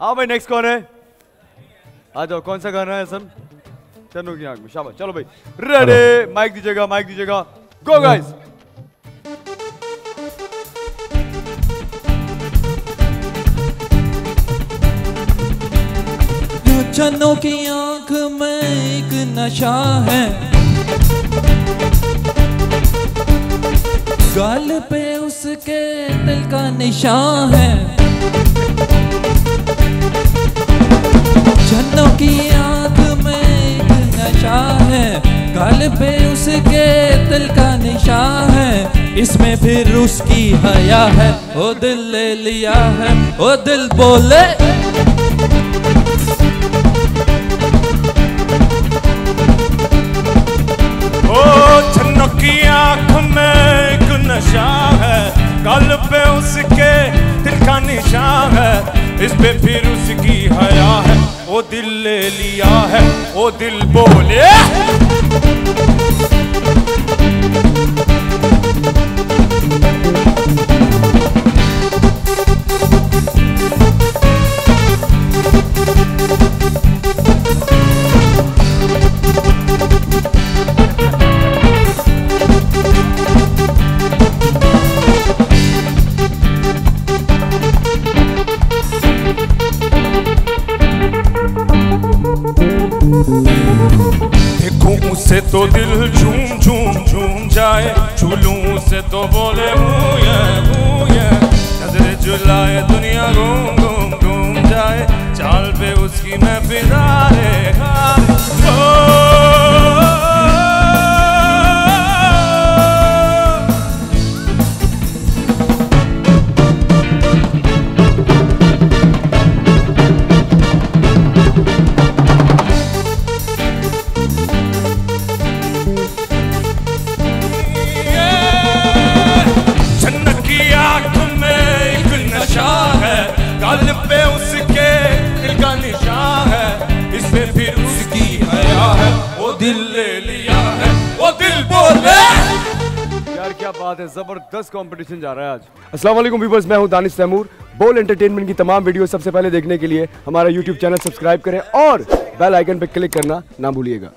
हाँ भाई नेक्स्ट कौन है? आ जाओ कौन सा गाना है सन चन्नू की आँख में शाबाश। चलो भाई रेडी माइक दीजिएगा माइक दीजिएगा। गो गाइस चन्नों की आँख में एक नशा है। गाल पे उसके दिल का निशान है। गाल पे उसके दिल का निशान है, इसमें फिर उसकी हया है। ओ दिल ले लिया है, ओ दिल बोले। ओ छन्नों की आँख में एक नशा है गल पे उसके दिल का निशान है, इस पे फिर उसकी हया है। दिल ले लिया है वो दिल बोले। देखूँ उसे तो दिल झूम झूम झूम जाए। झूलूं उसे तो बोले मुए मुए नजरे जुलाए दुनिया घूम घूम घूम जाए। चाल पे उसकी मैं फिदा रे क्या बात है, ज़बरदस्त कंपटीशन जा रहा है आज। अस्सलाम वालेकुम व्यूअर्स मैं हूँ दानिश तैमूर। बोल एंटरटेनमेंट की तमाम वीडियो सबसे पहले देखने के लिए हमारा यूट्यूब चैनल सब्सक्राइब करें और बेल आइकन पर क्लिक करना ना भूलिएगा।